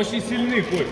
Очень сильны, Коль.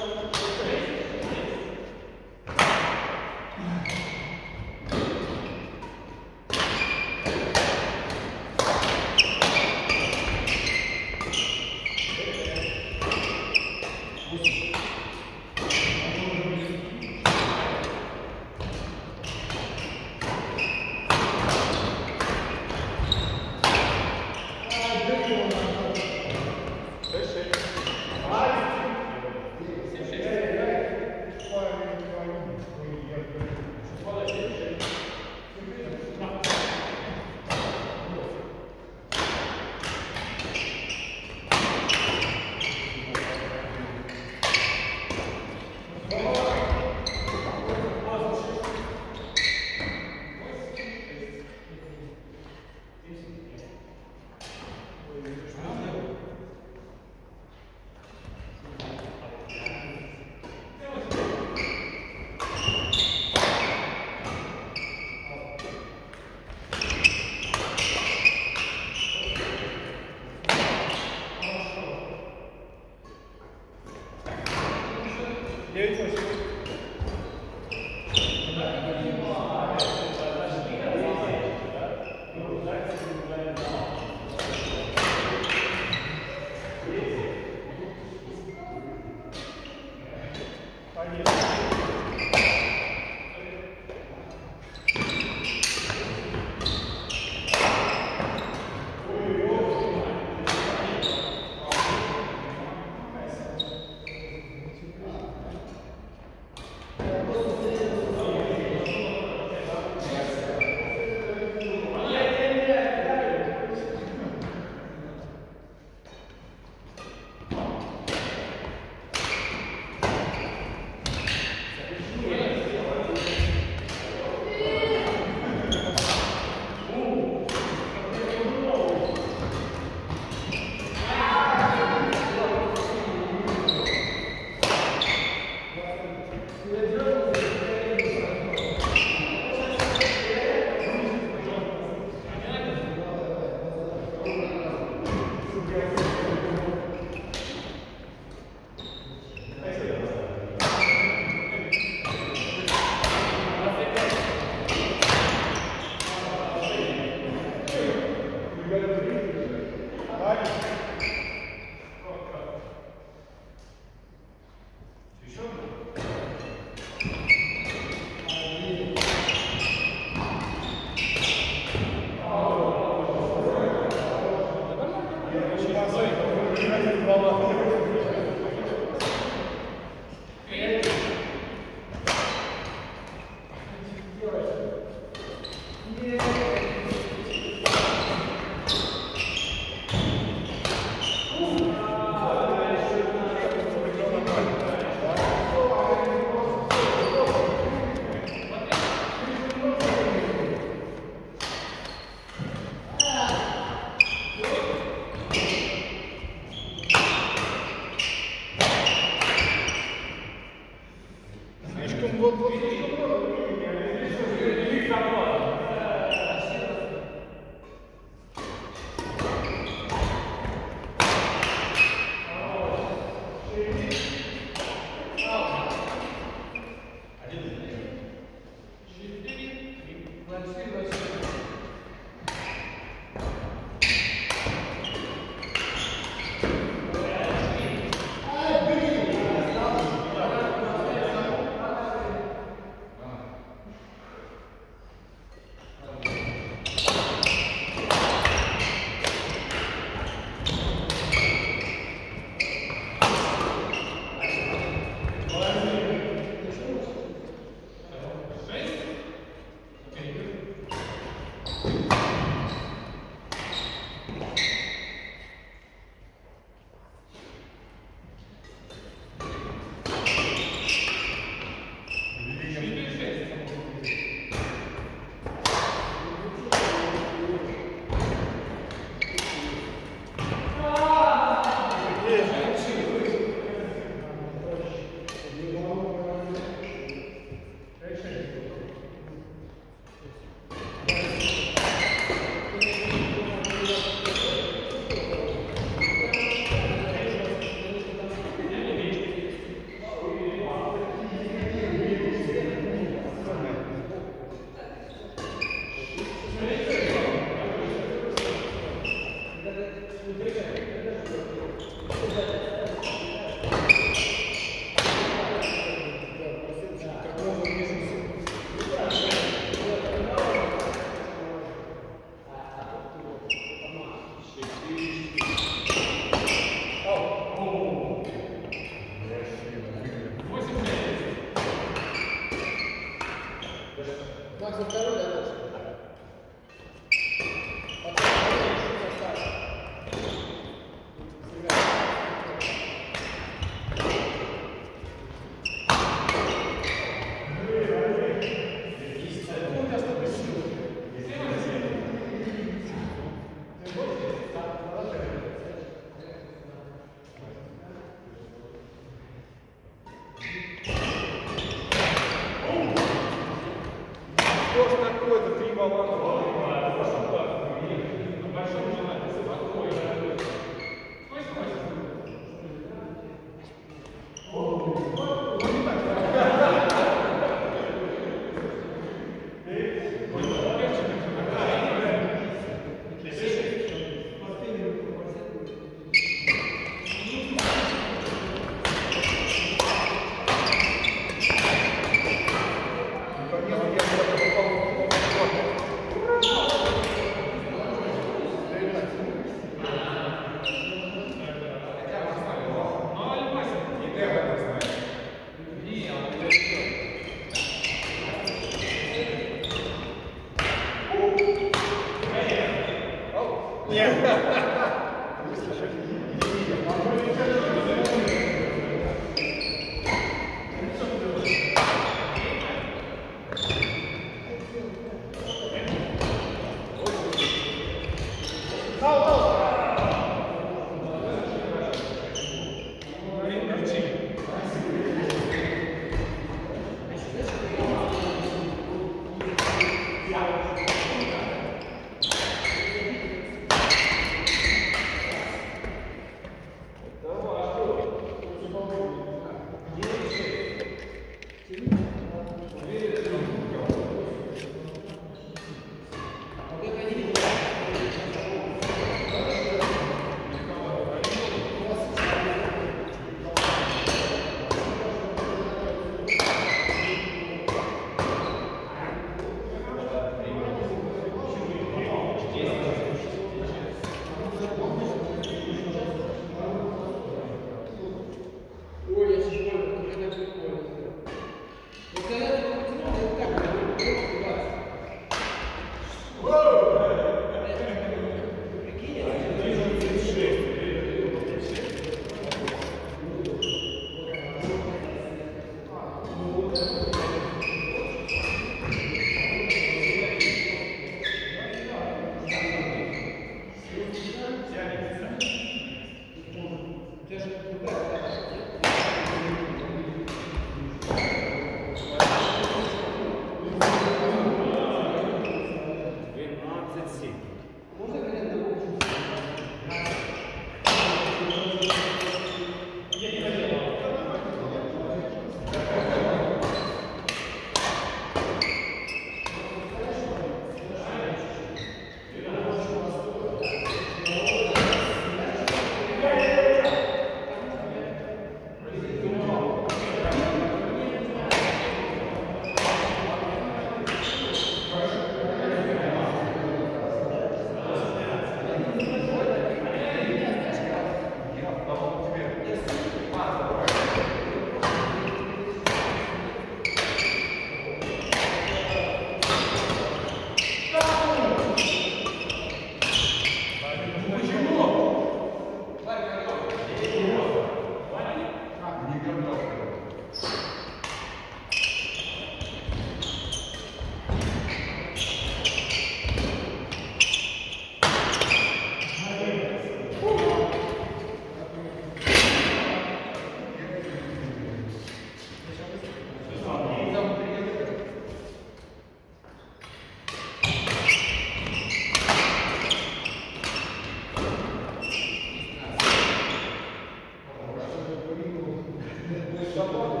Gracias.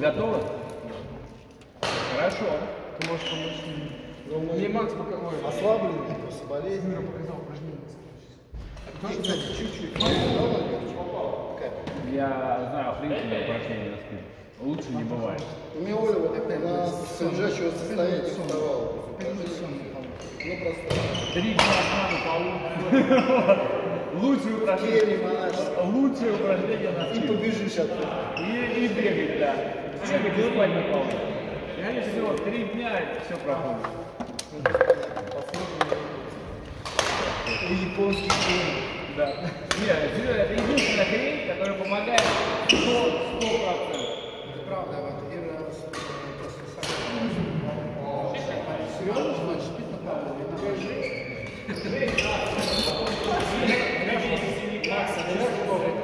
Готовы? Хорошо. Ты можешь помочь мне. Мне Макс показал. Ослабленный, просто болезнь. Юра показал упражнение. Ну, кстати, чуть-чуть. Я знаю охренительное упражнение на спину. Лучше не бывает. У меня Оля вот на лежачего состояния вставала. Ну, просто. Три дня на полу. Лучшее упражнение. Лучшее упражнение на И спину. побежишь оттуда. И, и бегать, да. Бегать и спать на полу. Все, три дня все проходит. И японский фильм. Да. Нет, это единственная хрень, которая помогает 100%. 100%. Правда, вот Ира просто сама. Серьезно, значит, спит на полу? Да,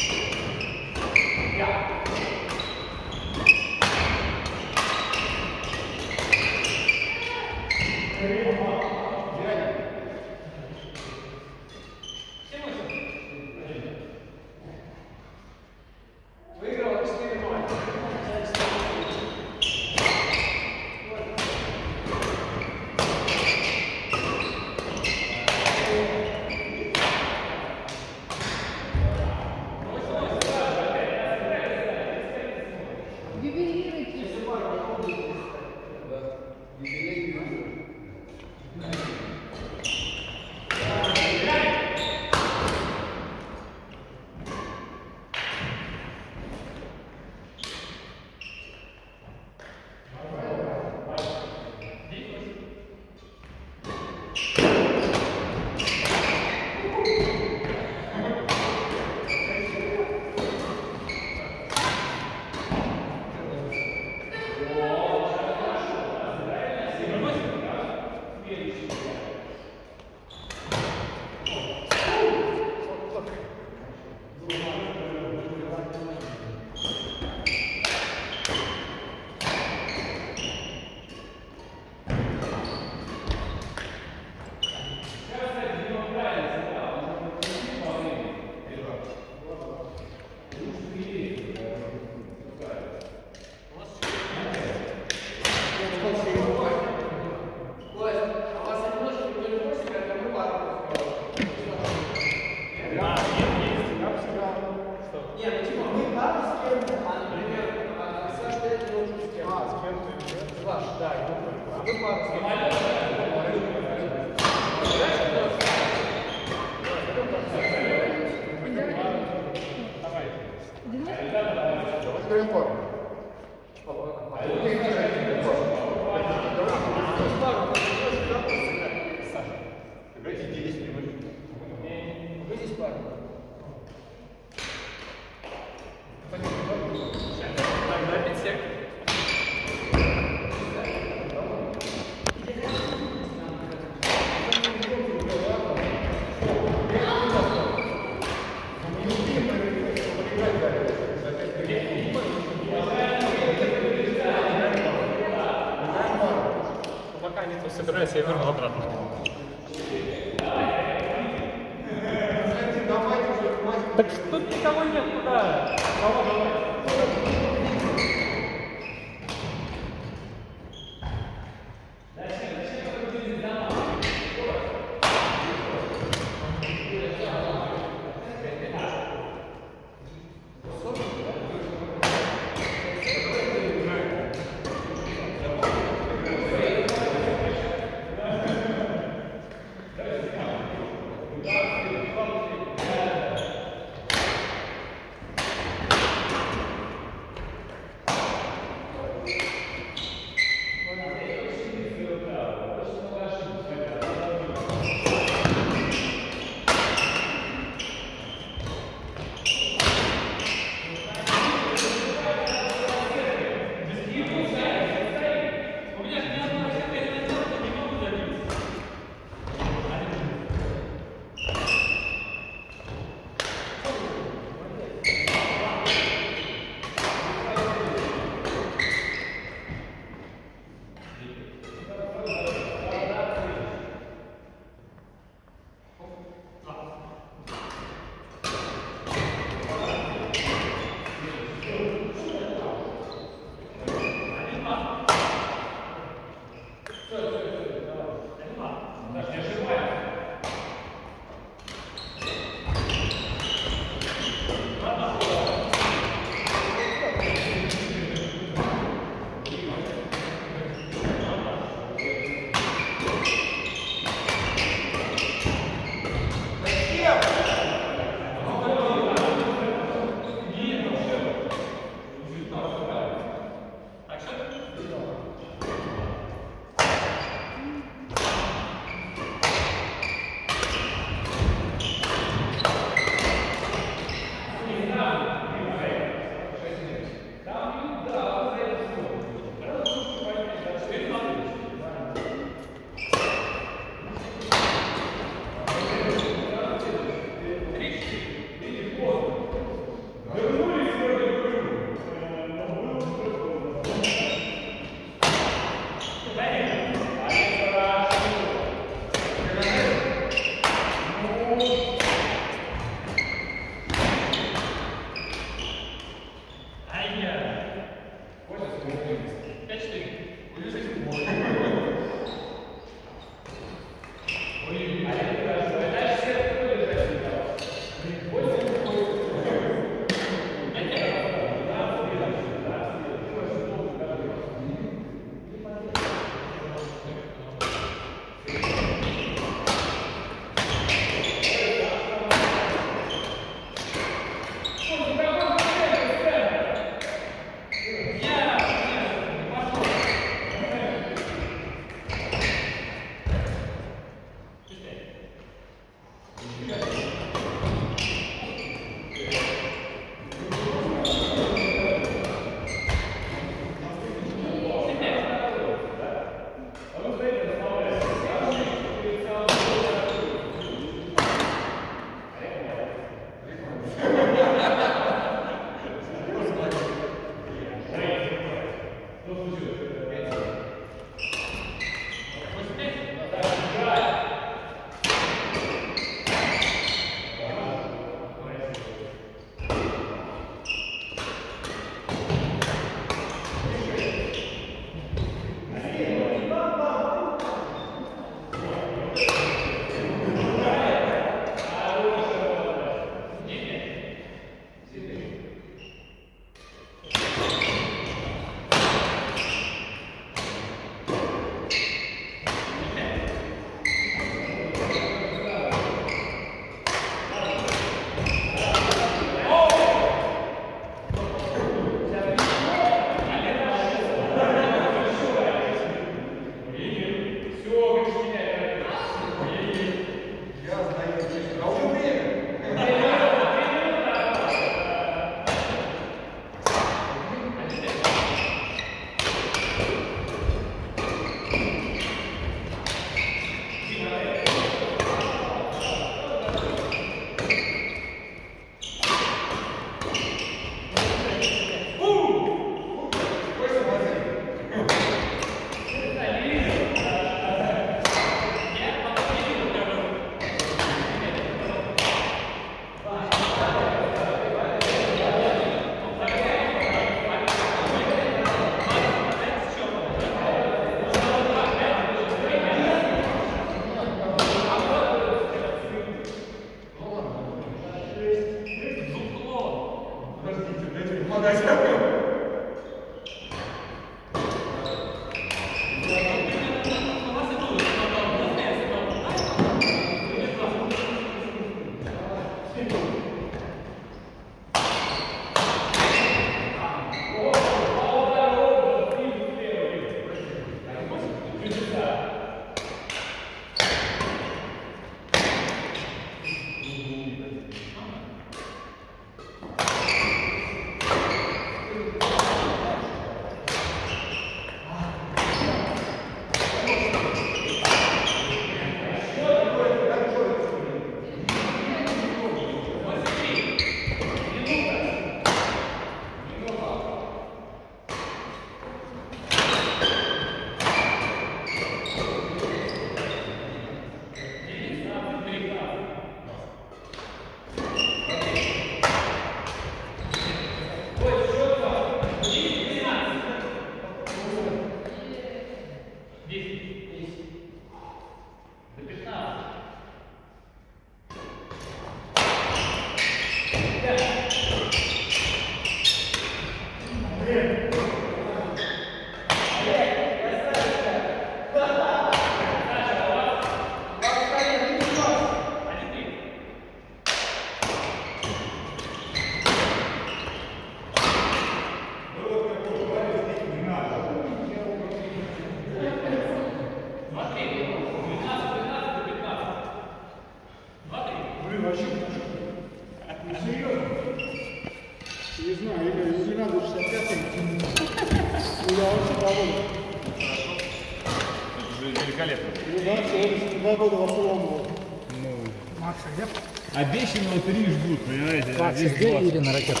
СД Ирина ракета.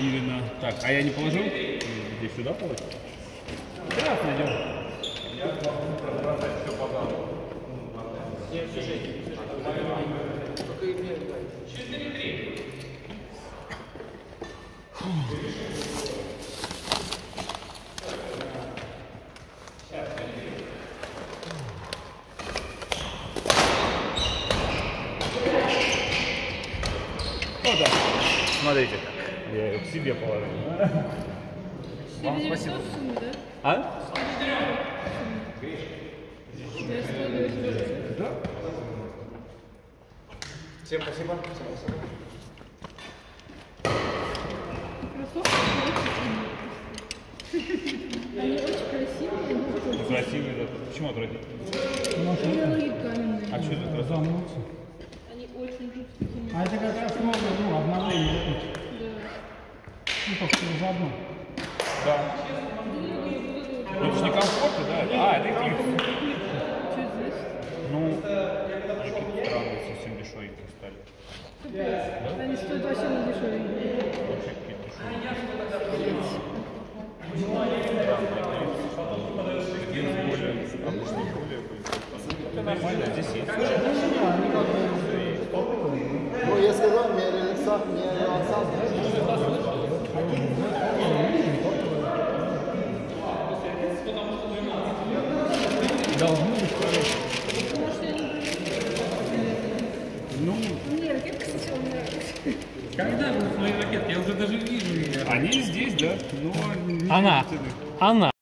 Ирина. Так, а я не положил? Здесь сюда положил? done that.